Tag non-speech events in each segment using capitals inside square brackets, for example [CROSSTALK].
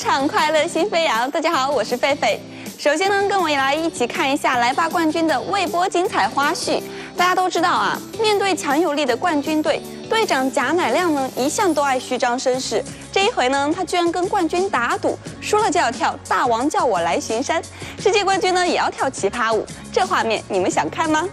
场快乐心飞扬，大家好，我是狒狒。首先呢，跟我也来一起看一下来吧冠军的未播精彩花絮。大家都知道啊，面对强有力的冠军队，队长贾乃亮呢一向都爱虚张声势。这一回呢，他居然跟冠军打赌，输了就要跳《大王叫我来巡山》，世界冠军呢也要跳奇葩舞。这画面你们想看吗？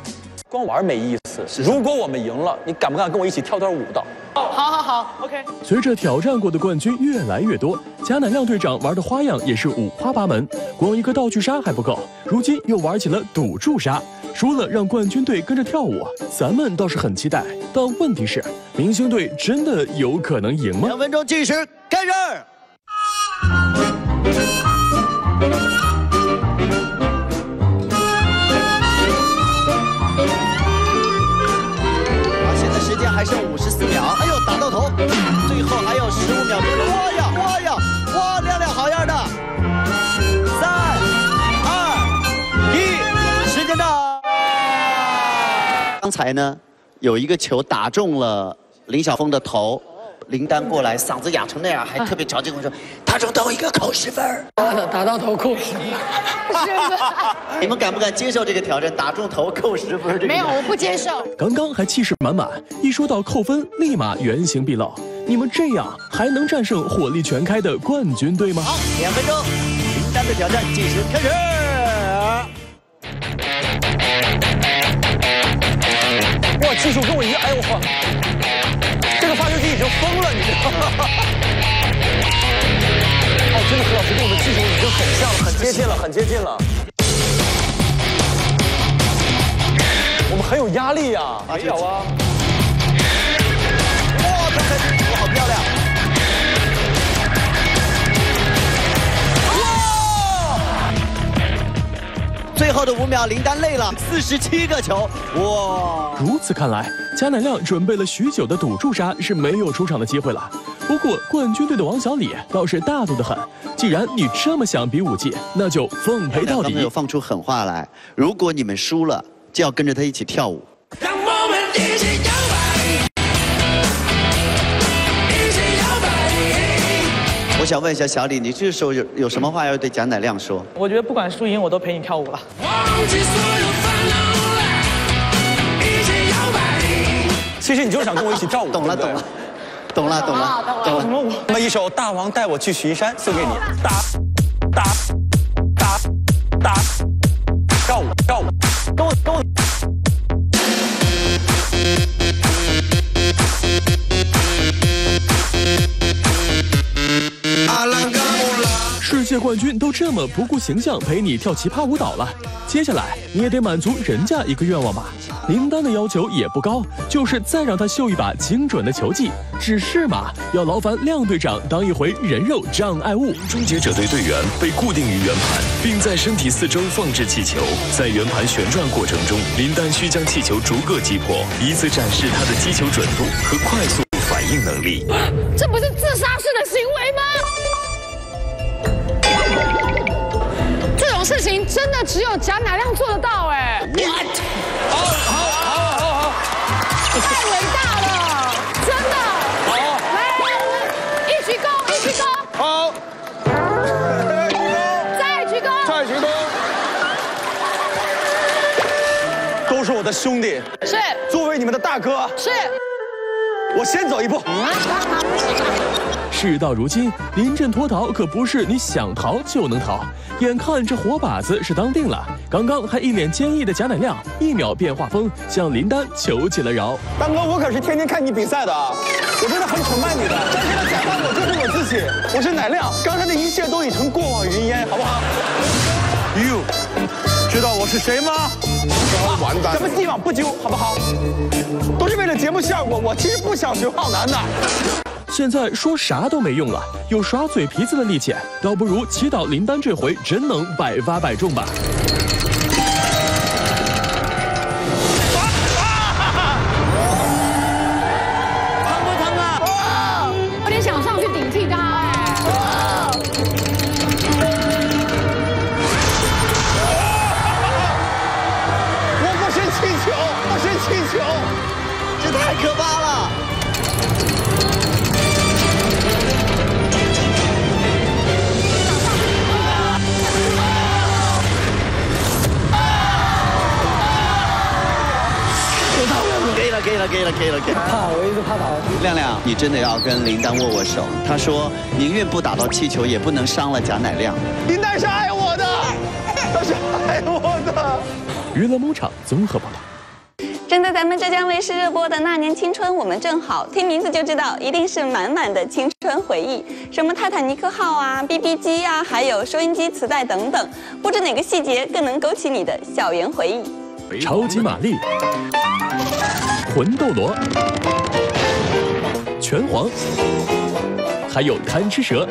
光玩没意思。如果我们赢了，你敢不敢跟我一起跳段舞蹈？好好好，OK。随着挑战过的冠军越来越多，贾乃亮队长玩的花样也是五花八门。光一个道具杀还不够，如今又玩起了赌注杀。输了让冠军队跟着跳舞，咱们倒是很期待。但问题是，明星队真的有可能赢吗？两分钟计时开始。才呢，有一个球打中了林晓峰的头，林丹过来，嗓子哑成那样，还特别着急跟我说：“打中头一个扣十分。”打到打到头扣十分，你们敢不敢接受这个挑战？打中头扣十分？没有，我不接受。刚刚还气势满满，一说到扣分，立马原形毕露。你们这样还能战胜火力全开的冠军队吗？好，两分钟，林丹的挑战计时开始。哇，技术跟我一样，哎呦我，这个发球机已经疯了，你知道吗？哦，真的，何老师跟我的技术已经很像了，很接近了，很接近了。我们很有压力呀，没有啊。最后的五秒，林丹累了，四十七个球，哇！如此看来，贾乃亮准备了许久的赌注杀是没有出场的机会了。不过冠军队的王小李倒是大度的很，既然你这么想比武技，那就奉陪到底。没有放出狠话来，如果你们输了，就要跟着他一起跳舞。让我们一起想问一下小李，你这时候有有什么话要对贾乃亮说？我觉得不管输赢，我都陪你跳舞了。其实你就是想跟我一起跳舞，懂了，懂了，懂了，懂了，懂了。什么舞？那么一首《大王带我去巡山》送给你，打打打打，冠军都这么不顾形象陪你跳奇葩舞蹈了，接下来你也得满足人家一个愿望吧。林丹的要求也不高，就是再让他秀一把精准的球技。只是嘛，要劳烦亮队长当一回人肉障碍物。终结者队队员被固定于圆盘，并在身体四周放置气球，在圆盘旋转过程中，林丹需将气球逐个击破，以此展示他的击球准度和快速反应能力。这不是自杀式的行为吗？事情真的只有贾乃亮做得到哎！What？好好好好好，太伟大了，真的。好，来来来，一鞠躬，一鞠躬，好，再鞠躬，再鞠躬，都是我的兄弟，是作为你们的大哥，是。我先走一步。[LAUGHS] 事到如今，临阵脱逃可不是你想逃就能逃。眼看这活靶子是当定了，刚刚还一脸坚毅的贾乃亮，一秒变画风，向林丹求起了饶。大哥，我可是天天看你比赛的啊，我真的很崇拜你的。展现的假扮我就是我自己，我是乃亮，刚才的一切都已成过往云烟，好不好？You，知道我是谁吗？完蛋！咱们既往不咎，好不好？都是为了节目效果，我其实不想学浩南的。现在说啥都没用了，有耍嘴皮子的力气，倒不如祈祷林丹这回真能百发百中吧。了，可以了，可以了，可以了。怕，我一直怕打。亮亮，你真的要跟林丹握握手。他说宁愿不打到气球，也不能伤了贾乃亮。林丹是爱我的，[LAUGHS] 他是爱我的。娱乐牧场综合报道。正在咱们浙江卫视热播的《那年青春我们正好》，听名字就知道一定是满满的青春回忆，什么泰坦尼克号啊、BB 机啊，还有收音机、磁带等等，不知哪个细节更能勾起你的校园回忆。超级玛丽、魂斗罗、拳皇，还有贪吃蛇。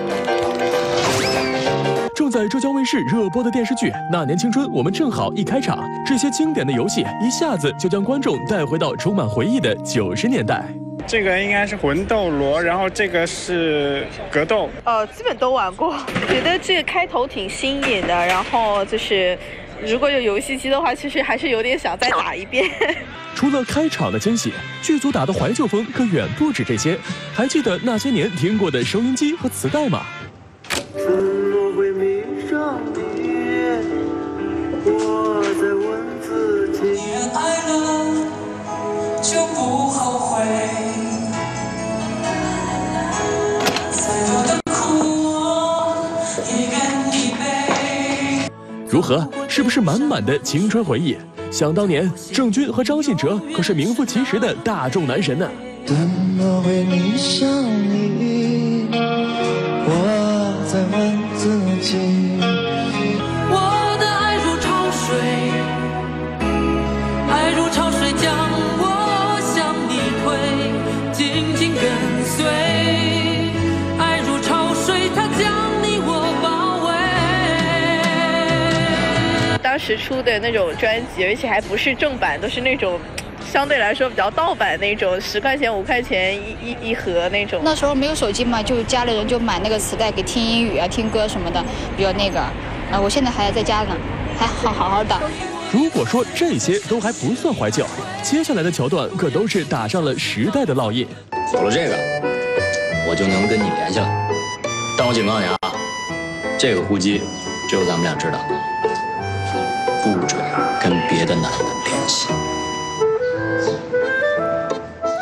正在浙江卫视热播的电视剧《那年青春我们正好》一开场，这些经典的游戏一下子就将观众带回到充满回忆的九十年代。这个应该是魂斗罗，然后这个是格斗。呃，基本都玩过，觉得这个开头挺新颖的。然后就是，如果有游戏机的话，其实还是有点想再打一遍。[LAUGHS] 除了开场的惊喜，剧组打的怀旧风可远不止这些。还记得那些年听过的收音机和磁带吗？会迷上你，我在问自己。爱了就不后悔，再多的苦我也愿意背。如何？是不是满满的青春回忆？想当年，郑钧和张信哲可是名副其实的大众男神呢。怎么会迷上你？我在问自己。时出的那种专辑，而且还不是正版，都是那种。相对来说比较盗版那种，十块钱、五块钱一一一盒那种。那时候没有手机嘛，就家里人就买那个磁带给听英语啊、听歌什么的，比较那个。啊，我现在还在家呢，还好好好的。如果说这些都还不算怀旧，接下来的桥段可都是打上了时代的烙印。有了这个，我就能跟你联系了。但我警告你啊，这个呼机只有咱们俩知道，跟别的男人联系。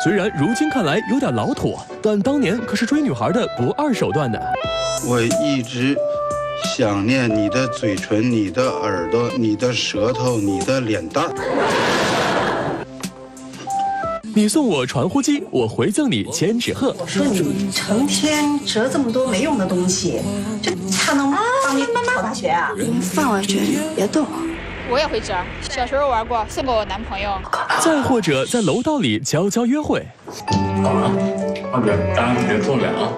虽然如今看来有点老土，但当年可是追女孩的不二手段呢。我一直想念你的嘴唇、你的耳朵、你的舌头、你的脸蛋儿。你送我传呼机，我回赠你千纸鹤。我说你成天折这么多没用的东西，这还能帮你考大学啊？放我卷，别动。我也会折，小时候玩过，送给我男朋友。再或者在楼道里悄悄约会。好了，二哥，大家别坐脸啊。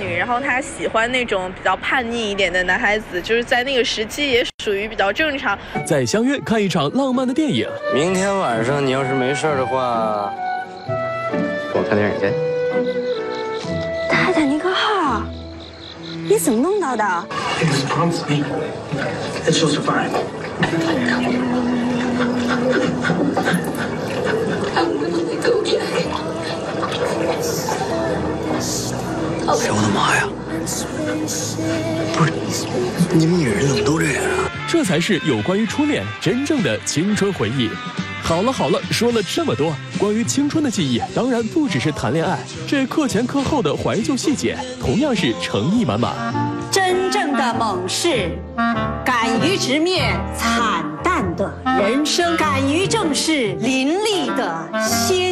女，然后她喜欢那种比较叛逆一点的男孩子，就是在那个时期也属于比较正常。再相约看一场浪漫的电影。明天晚上你要是没事的话，我看电影去。泰坦尼克号，你怎么弄到的 me survive. 哎呦我的妈呀！不是，你们女人怎么都这样啊？这才是有关于初恋真正的青春回忆。好了好了，说了这么多关于青春的记忆，当然不只是谈恋爱，这课前课后的怀旧细节同样是诚意满满。真正的猛士，敢于直面惨淡的人生，敢于正视淋漓的鲜血。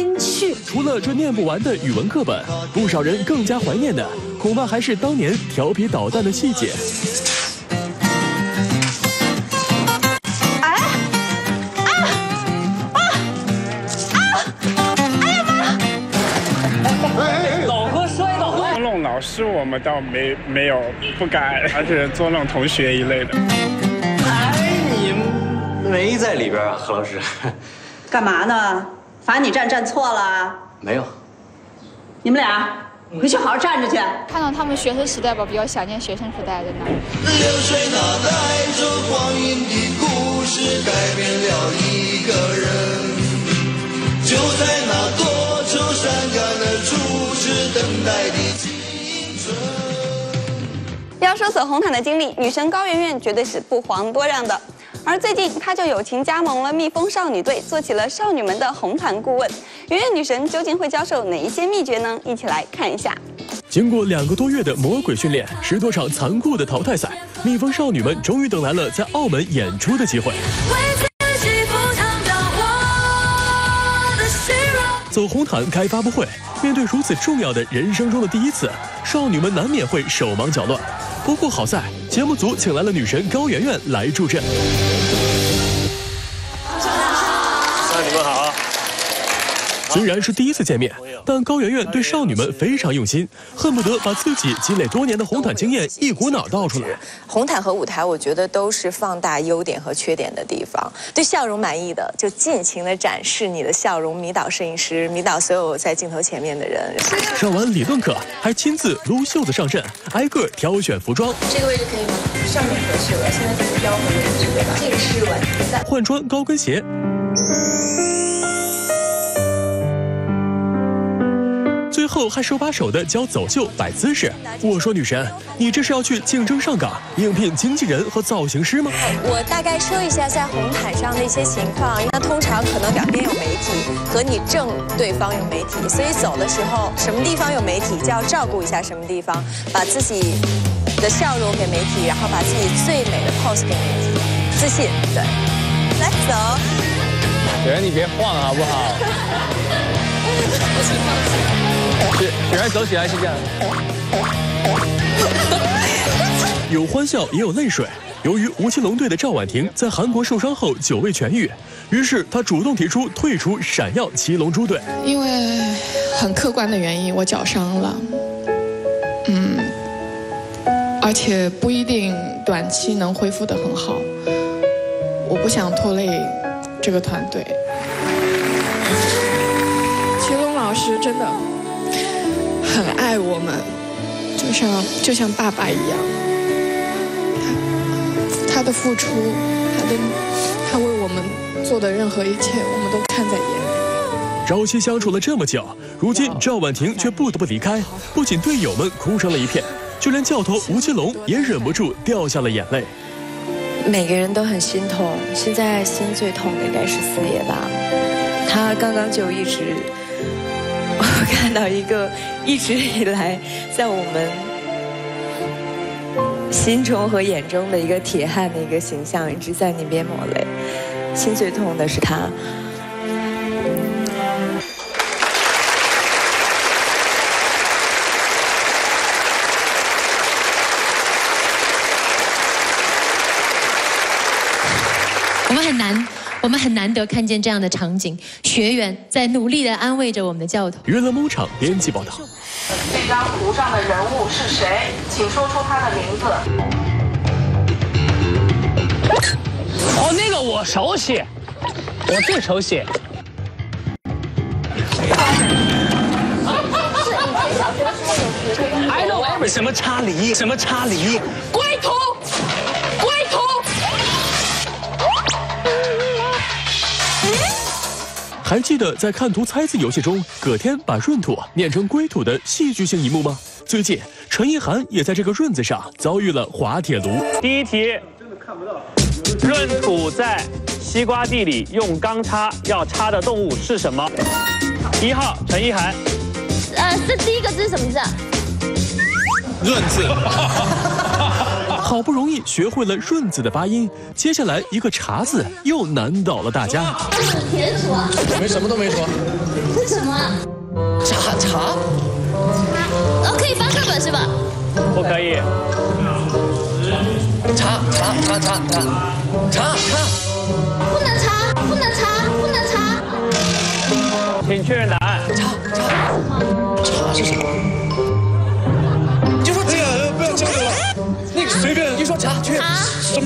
除了这念不完的语文课本，不少人更加怀念的，恐怕还是当年调皮捣蛋的细节。老哥摔倒了。捉弄老师我们倒没没有不敢，而且捉弄同学一类的。哎，你没在里边啊，何老师？干嘛呢？罚你站站错了？没有。你们俩回去好好站着去。看到他们学生时代吧，比较想念学生时代的那。流水它带着光阴的故事，改变了一个人。就在那多愁善感的初始等待的青春。要说走红毯的经历，女神高圆圆绝对是不遑多让的。而最近，她就友情加盟了蜜蜂少女队，做起了少女们的红毯顾问。圆圆女神究竟会教授哪一些秘诀呢？一起来看一下。经过两个多月的魔鬼训练，十多场残酷的淘汰赛，蜜蜂少女们终于等来了在澳门演出的机会。走红毯开发布会，面对如此重要的人生中的第一次，少女们难免会手忙脚乱。不过好在节目组请来了女神高圆圆来助阵。虽然是第一次见面，但高圆圆对少女们非常用心，恨不得把自己积累多年的红毯经验一股脑倒出来。红毯和舞台，我觉得都是放大优点和缺点的地方。对笑容满意的，就尽情的展示你的笑容，迷倒摄影师，迷倒所有在镜头前面的人。上完理论课，还亲自撸袖子上阵，挨个挑选服装。这个位置可以吗？上面合适，了现在这个腰和位置对吧？这个是完全换穿高跟鞋。最后还手把手的教走秀摆姿势。我说女神，你这是要去竞争上岗，应聘经纪人和造型师吗？我大概说一下在红毯上的一些情况。那通常可能两边有媒体，和你正对方有媒体，所以走的时候什么地方有媒体就要照顾一下什么地方，把自己的笑容给媒体，然后把自己最美的 pose 给媒体，自信。对，来走。雪儿，你别晃好不好？是，[LAUGHS] 雪儿走起来是这样。有欢笑，也有泪水。由于吴奇隆队的赵婉婷在韩国受伤后久未痊愈，于是她主动提出退出闪耀奇龙猪队。因为很客观的原因，我脚伤了，嗯，而且不一定短期能恢复得很好。我不想拖累这个团队。奇隆老师真的很爱我们，就像就像爸爸一样。他他的付出，他的他为我们做的任何一切，我们都看在眼里。朝夕相处了这么久，如今赵婉婷却不得不离开，不仅队友们哭成了一片，就连教头吴奇隆也忍不住掉下了眼泪。每个人都很心痛，现在心最痛的应该是四爷吧，他刚刚就一直，我看到一个一直以来在我们心中和眼中的一个铁汉的一个形象，一直在那边抹泪，心最痛的是他。我们很难得看见这样的场景，学员在努力的安慰着我们的教头。娱乐某场编辑报道。这张图上的人物是谁？请说出他的名字。哦，那个我熟悉，我最熟悉。什么差梨？什么差梨？归途，还记得在看图猜字游戏中，葛天把闰土念成归土的戏剧性一幕吗？最近陈意涵也在这个闰字上遭遇了滑铁卢。第一题，真的看不到闰土在西瓜地里用钢叉，要插的动物是什么？一号陈意涵，呃，这第一个字是什么字啊？闰字。好不容易学会了润字的发音，接下来一个茶字又难倒了大家。田鼠啊？没什么都没说。这是什么啊？茶茶。哦，可以翻课本是吧？不可以。茶茶茶茶茶茶茶。不能查，不能查，不能查。请确认答案。茶茶茶是什么？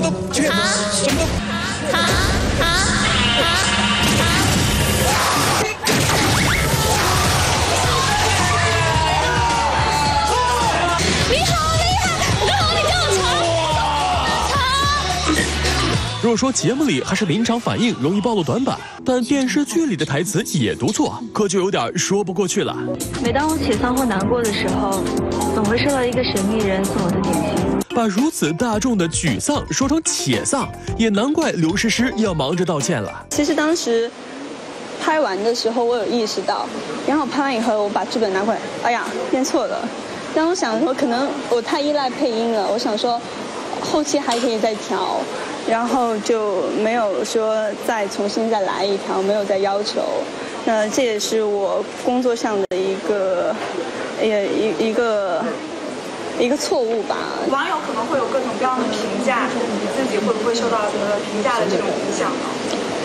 什么都去，什么都。茶茶茶你好厉害！我刚好你叫我查，若说节目里还是临场反应容易暴露短板，但电视剧里的台词也读错，可就有点说不过去了。每当我沮丧或难过的时候，总会收到一个神秘人送我的点心。把如此大众的沮丧说成且丧，也难怪刘诗诗要忙着道歉了。其实当时拍完的时候，我有意识到，然后拍完以后，我把剧本拿过来，哎呀，念错了。但我想说，可能我太依赖配音了，我想说后期还可以再调，然后就没有说再重新再来一条，没有再要求。那这也是我工作上的一个，也一一个一个错误吧。网友可能会有各种各样的评价，你自己会不会受到呃评价的这种影响呢？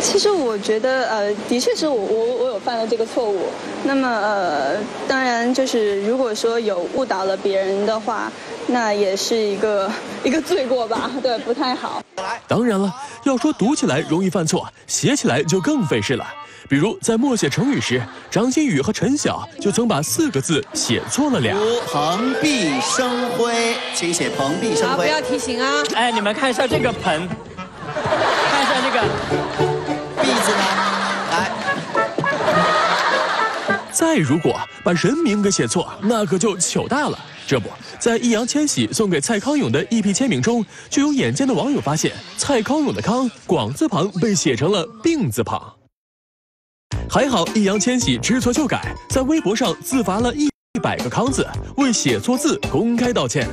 其实我觉得，呃，的确是我我我有犯了这个错误。那么，呃，当然就是如果说有误导了别人的话，那也是一个 [LAUGHS] 一个罪过吧，[LAUGHS] 对，不太好。当然了，要说读起来容易犯错，写起来就更费事了。比如在默写成语时，张馨予和陈晓就曾把四个字写错了俩。如蓬荜生辉，请写蓬荜生好，不。要提醒啊！哎，你们看一下这个盆，看一下这个。荜字呢？来，再如果把人名给写错，那可就糗大了。这不在易烊千玺送给蔡康永的一批签名中，就有眼尖的网友发现，蔡康永的“康”广字旁被写成了病字旁。还好易烊千玺知错就改，在微博上自罚了一百个“康”字，为写错字公开道歉。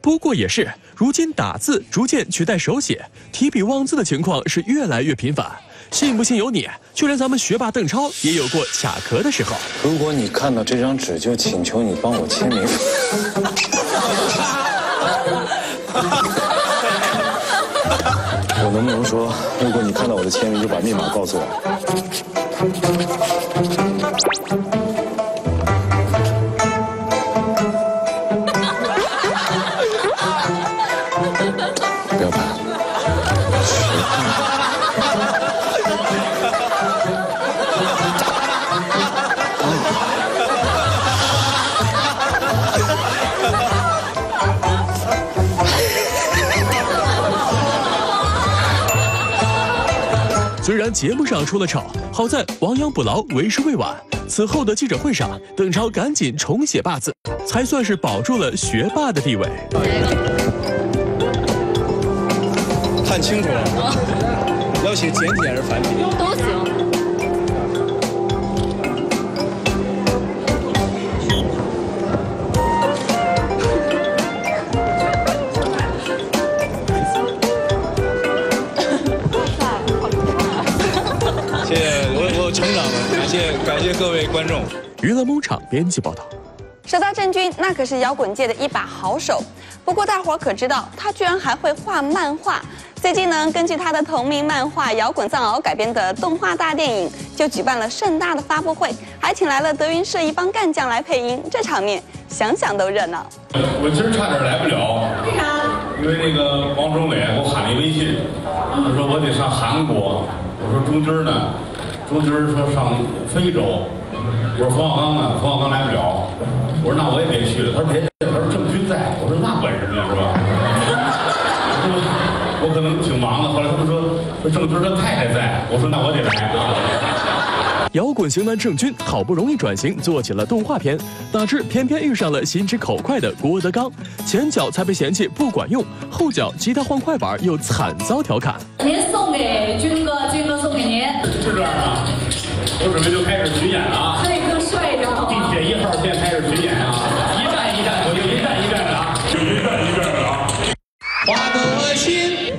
不过也是，如今打字逐渐取代手写，提笔忘字的情况是越来越频繁。信不信由你，就连咱们学霸邓超也有过卡壳的时候。如果你看到这张纸，就请求你帮我签名。能不能说，如果你看到我的签名，就把密码告诉我？节目上出了丑，好在亡羊补牢为时未晚。此后的记者会上，邓超赶紧重写霸字，才算是保住了学霸的地位。看清楚了，要写简体还是繁体？都行。谢感谢各位观众。娱乐梦场编辑报道。说到郑钧，那可是摇滚界的一把好手。不过大伙儿可知道，他居然还会画漫画。最近呢，根据他的同名漫画《摇滚藏獒》改编的动画大电影，就举办了盛大的发布会，还请来了德云社一帮干将来配音，这场面想想都热闹。我今儿差点来不了，为啥？因为那个王中磊给我喊了一微信，他说我得上韩国，我说中军呢，朱军说上非洲，我说冯小刚呢，冯小刚来不了，我说那我也别去了，他说别，他说郑钧在，我说那管什么呀，是吧？我可能挺忙的，后来他们说说郑钧他太太在，我说那我得来。摇滚型男郑钧好不容易转型做起了动画片，哪知偏偏遇上了心直口快的郭德纲，前脚才被嫌弃不管用，后脚吉他换快板又惨遭调侃。您送给军哥，军哥送给您。是这样啊，我准备就开始巡演了啊。这个帅着。地铁一号线开始巡演啊，一站一站，我就一站一站的啊，就一站一站的啊。花个心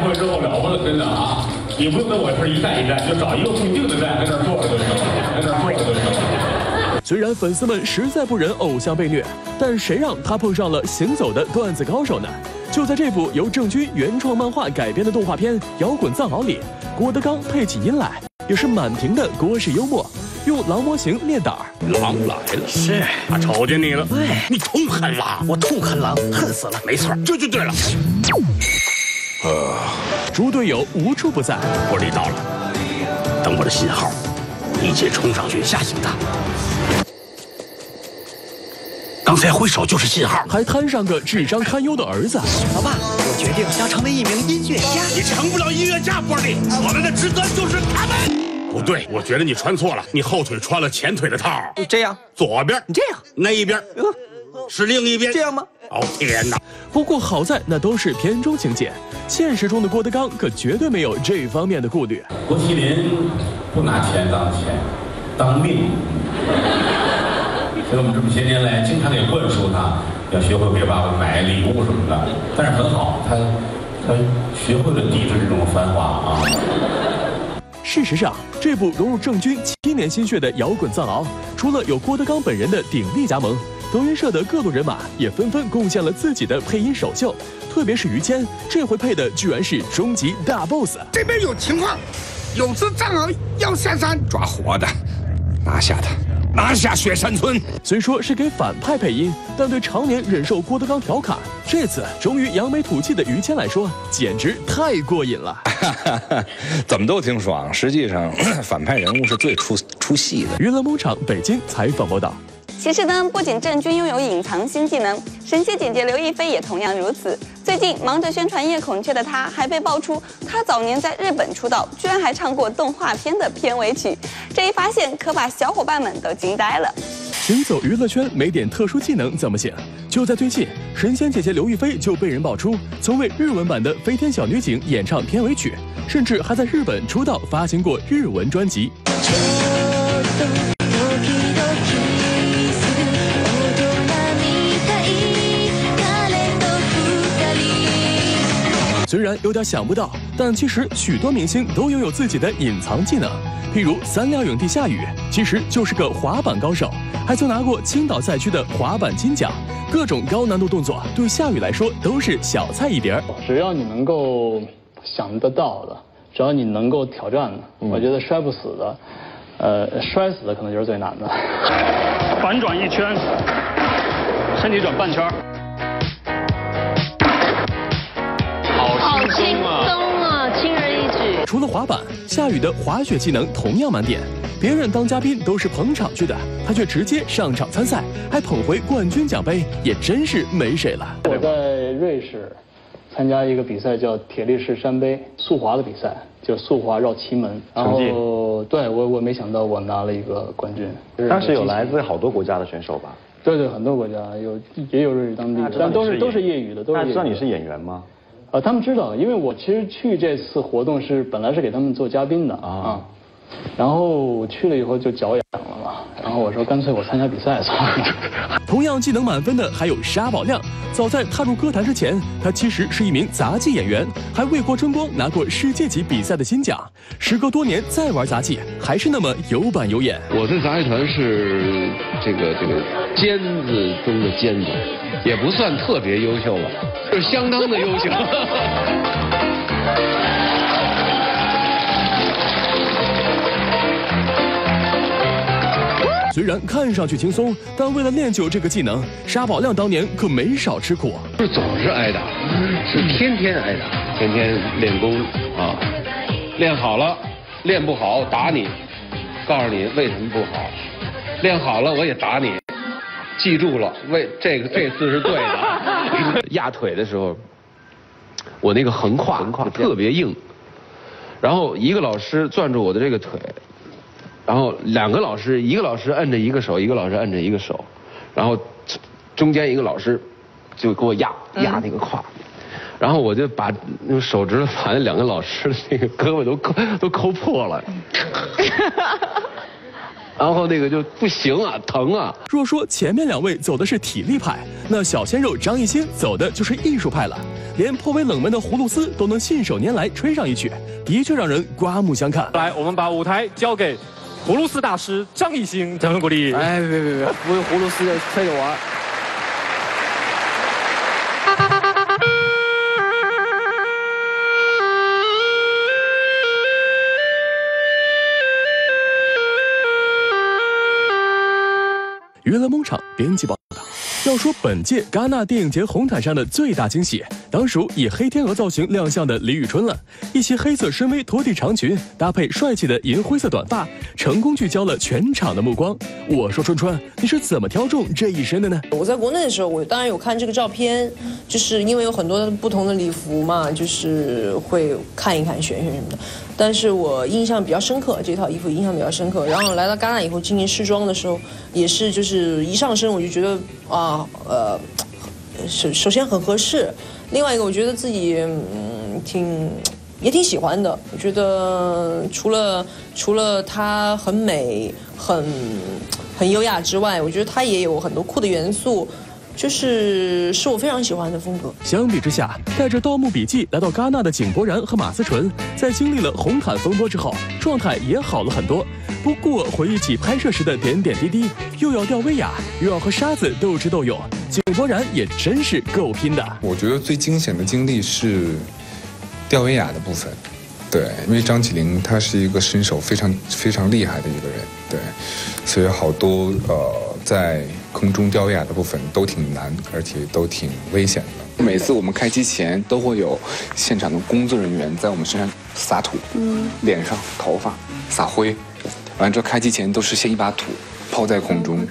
把这个练会之后了不得，真的啊！你不用跟我这儿一站一站，就找一个固定的站，在那儿坐着就行了，在那儿坐着就行了。虽然粉丝们实在不忍偶像被虐，但谁让他碰上了行走的段子高手呢？就在这部由郑钧原创漫画改编的动画片《摇滚藏獒》里，郭德纲配起音来也是满屏的郭式幽默，用狼模型练胆儿。狼来了，是他瞅见你了，对，你痛恨狼，我痛恨狼，恨死了。没错，这就对了。呃，猪队友无处不在。玻璃到了，等我的信号，一起冲上去吓醒他。刚才挥手就是信号，还摊上个智商堪忧的儿子。老爸，我决定要成为一名音乐家。你成不了音乐家，玻璃，我们的职责就是他们。不对，我觉得你穿错了，你后腿穿了前腿的套。这样，左边你这样，那一边是另一边，这样吗？哦天哪！不过好在那都是片中情节，现实中的郭德纲可绝对没有这方面的顾虑。郭麒麟不拿钱当钱，当命。所以我们这么些年来，经常给灌输他要学会给爸爸买礼物什么的。但是很好，他他学会了抵制这种繁华啊。事实上，这部融入郑钧七年心血的摇滚藏獒，除了有郭德纲本人的鼎力加盟，德云社的各路人马也纷纷贡献了自己的配音首秀。特别是于谦，这回配的居然是终极大 boss。这边有情况，有只藏獒要下山，抓活的，拿下他。拿下雪山村。虽说是给反派配音，但对常年忍受郭德纲调侃，这次终于扬眉吐气的于谦来说，简直太过瘾了。[LAUGHS] 怎么都挺爽。实际上，[CLEARS THROAT] 反派人物是最出出戏的。娱乐工厂北京采访报道。其实呢，不仅郑钧拥有隐藏新技能，神仙姐姐刘亦菲也同样如此。最近忙着宣传《夜孔雀》的她，还被爆出她早年在日本出道，居然还唱过动画片的片尾曲。这一发现可把小伙伴们都惊呆了。行走娱乐圈没点特殊技能怎么行？就在最近，神仙姐姐刘亦菲就被人爆出曾为日文版的《飞天小女警》演唱片尾曲，甚至还在日本出道发行过日文专辑。虽然有点想不到，但其实许多明星都拥有自己的隐藏技能。譬如三料影帝夏雨，其实就是个滑板高手，还曾拿过青岛赛区的滑板金奖。各种高难度动作对夏雨来说都是小菜一碟儿。只要你能够想得到的，只要你能够挑战的，我觉得摔不死的，呃，摔死的可能就是最难的。反转一圈，身体转半圈。滑板，夏雨的滑雪技能同样满点。别人当嘉宾都是捧场去的，他却直接上场参赛，还捧回冠军奖杯，也真是没谁了。我在瑞士参加一个比赛，叫铁力士山杯速滑的比赛，就速滑绕奇门。然后对我我没想到我拿了一个冠军。当时有来自好多国家的选手吧？对对，很多国家有也有瑞士当地的，但都是都是业余的，都是。知道你是演员吗？呃，他们知道，因为我其实去这次活动是本来是给他们做嘉宾的啊，然后去了以后就脚痒然后我说干脆我参加比赛算了。[LAUGHS] 同样技能满分的还有沙宝亮，早在踏入歌坛之前，他其实是一名杂技演员，还为国争光拿过世界级比赛的金奖。时隔多年再玩杂技，还是那么有板有眼。我在杂技团是这个这个尖子中的尖子，也不算特别优秀吧。是相当的优秀。[LAUGHS] 虽然看上去轻松，但为了练就这个技能，沙宝亮当年可没少吃苦。是总是挨打，是天天挨打，天天练功啊，练好了，练不好打你，告诉你为什么不好，练好了我也打你。记住了，为这个这次是对的。[LAUGHS] 压腿的时候，我那个横胯特别硬，然后一个老师攥住我的这个腿，然后两个老师，一个老师摁着一个手，一个老师摁着一个手，然后中间一个老师就给我压压那个胯，然后我就把那个手指头把那两个老师的那个胳膊都抠 [LAUGHS] 都抠破了。[LAUGHS] 然后那个就不行啊，疼啊！若说前面两位走的是体力派，那小鲜肉张艺兴走的就是艺术派了，连颇为冷门的葫芦丝都能信手拈来吹上一曲，的确让人刮目相看。来，我们把舞台交给葫芦丝大师张艺兴，掌声鼓励！哎，别别别，不用葫芦丝的，吹着玩。娱乐梦场编辑报道：要说本届戛纳电影节红毯上的最大惊喜，当属以黑天鹅造型亮相的李宇春了。一袭黑色深 V 拖地长裙，搭配帅气的银灰色短发，成功聚焦了全场的目光。我说春春，你是怎么挑中这一身的呢？我在国内的时候，我当然有看这个照片，就是因为有很多不同的礼服嘛，就是会看一看、选选什么的。但是我印象比较深刻，这套衣服印象比较深刻。然后来到戛纳以后进行试装的时候，也是就是一上身我就觉得啊，呃，首首先很合适，另外一个我觉得自己嗯挺也挺喜欢的。我觉得除了除了它很美、很很优雅之外，我觉得它也有很多酷的元素。就是是我非常喜欢的风格。相比之下，带着《盗墓笔记》来到戛纳的井柏然和马思纯，在经历了红毯风波之后，状态也好了很多。不过回忆起拍摄时的点点滴滴，又要吊威亚，又要和沙子斗智斗勇，井柏然也真是够拼的。我觉得最惊险的经历是吊威亚的部分，对，因为张起灵他是一个身手非常非常厉害的一个人，对，所以好多呃在。空中吊威亚的部分都挺难，而且都挺危险的。每次我们开机前都会有现场的工作人员在我们身上撒土，嗯，脸上、头发撒灰，完了之后开机前都是先一把土抛在空中，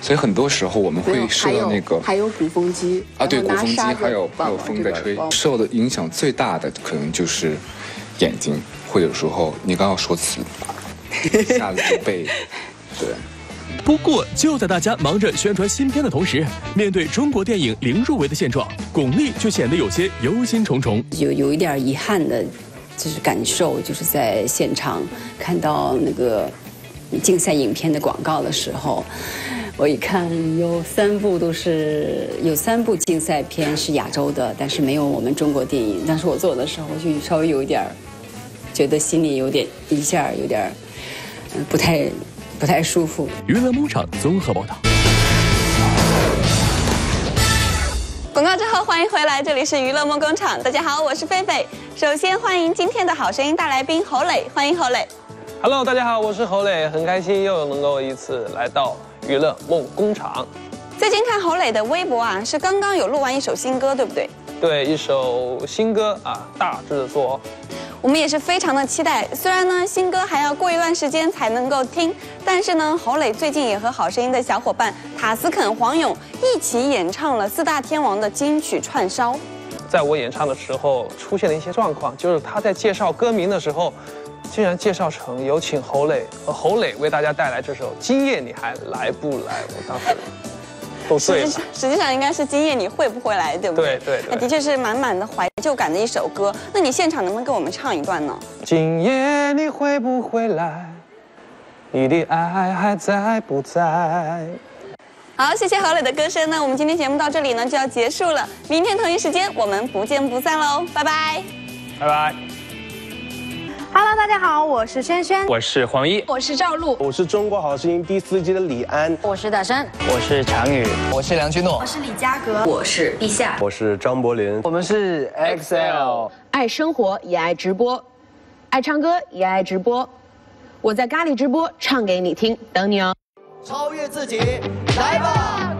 所以很多时候我们会受到那个还有鼓风机啊，对，鼓风机还有还有风在吹，受的影响最大的可能就是眼睛，会有时候你刚要说词，一下子就被对。不过，就在大家忙着宣传新片的同时，面对中国电影零入围的现状，巩俐却显得有些忧心忡忡。有有一点遗憾的，就是感受，就是在现场看到那个竞赛影片的广告的时候，我一看有三部都是有三部竞赛片是亚洲的，但是没有我们中国电影。当时我做的时候，就稍微有一点觉得心里有点一下有点不太。不太舒服。娱乐工厂综合报道。广告之后，欢迎回来，这里是娱乐梦工厂。大家好，我是狒狒。首先欢迎今天的好声音大来宾侯磊，欢迎侯磊。Hello，大家好，我是侯磊，很开心又能够一次来到娱乐梦工厂。最近看侯磊的微博啊，是刚刚有录完一首新歌，对不对？对，一首新歌啊，大制作。我们也是非常的期待，虽然呢新歌还要过一段时间才能够听，但是呢侯磊最近也和好声音的小伙伴塔斯肯、黄勇一起演唱了四大天王的金曲串烧。在我演唱的时候出现了一些状况，就是他在介绍歌名的时候，竟然介绍成有请侯磊和侯磊为大家带来这首《今夜你还来不来》，我当时。实际上，实际上应该是今夜你会不会来，对不对？对对。那的确是满满的怀旧感的一首歌。那你现场能不能给我们唱一段呢？今夜你会不会来？你的爱还在不在？好，谢谢何磊的歌声。那我们今天节目到这里呢就要结束了。明天同一时间我们不见不散喽，拜拜。拜拜。Hello，大家好，我是轩轩，我是黄奕，我是赵露，我是中国好声音第四季的李安，我是大山，我是常宇，我是梁君诺，我是李佳格，我是陛下，我是张柏林，我们是 XL，爱生活也爱直播，爱唱歌也爱直播，我在咖喱直播唱给你听，等你哦，超越自己，来吧。